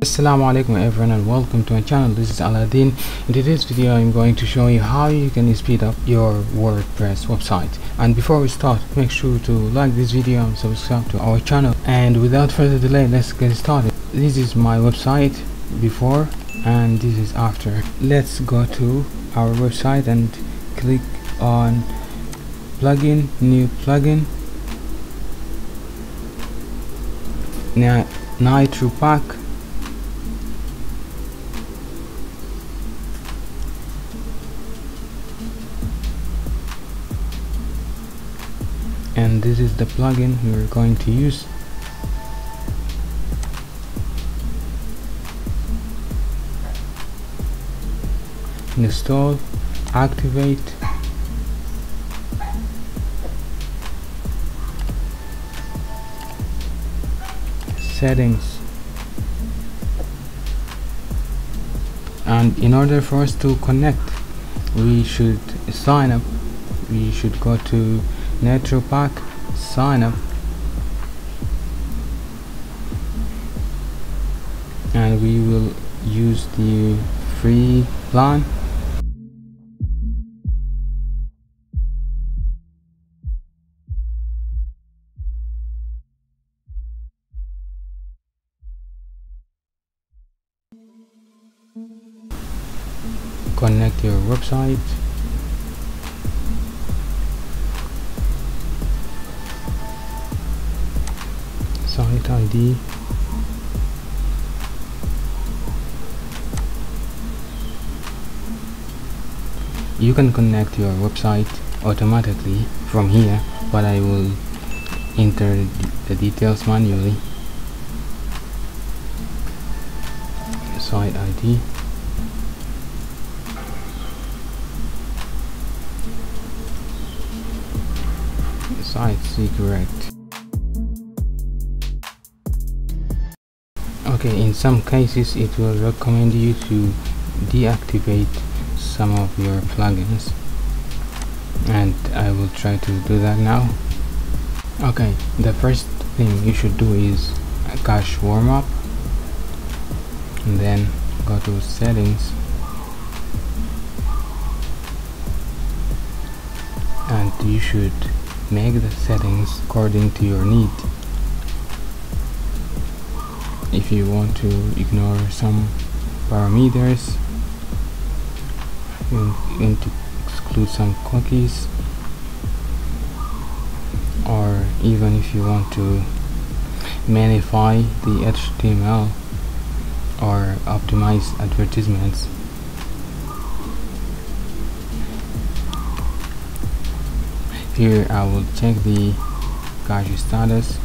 Assalamu alaikum everyone and welcome to my channel. This is Alaaeldin. In today's video I'm going to show you how you can speed up your WordPress website. And before we start make sure to like this video and subscribe to our channel. And without further delay let's get started. This is my website before and this is after. Let's go to our website and click on plugin new plugin now NitroPack and this is the plugin we're going to use. Install activate settings. And in order for us to connect we should sign up. We should go to NitroPack sign up. And we will use the free plan connect your website. Site ID you can connect your website automatically from here but I will enter the details manually. Site ID site secret. Okay in some cases it will recommend you to deactivate some of your plugins. And I will try to do that now. Okay the first thing you should do is cache warm up and then go to settings. And you should make the settings according to your need. If you want to ignore some parameters you want to exclude some cookies or even if you want to minify the HTML or optimize advertisements here I will check the cache status.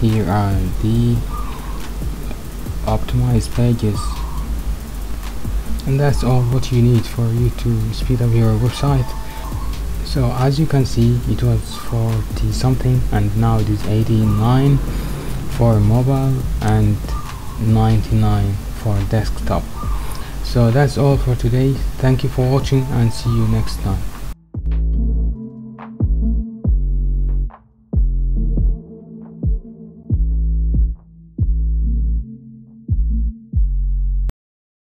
Here are the optimized pages. And that's all what you need for you to speed up your website. So as you can see it was 40 something and now it is 89 for mobile and 99 for desktop so that's all for today. Thank you for watching and see you next time